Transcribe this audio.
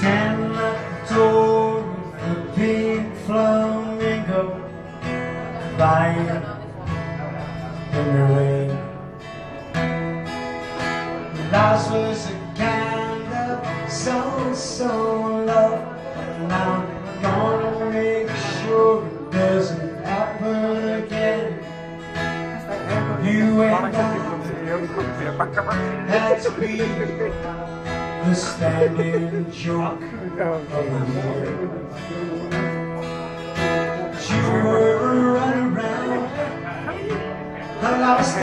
Stand at the door of the big flamingo Lying in the rain Last was a kind of so, so love And I'm gonna make sure it doesn't happen again You ain't and I had to be the standing joke. You were around. I lost